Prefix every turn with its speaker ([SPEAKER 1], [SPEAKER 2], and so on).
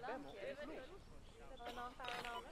[SPEAKER 1] vem? Är det Flo?
[SPEAKER 2] Har någon tagit någon?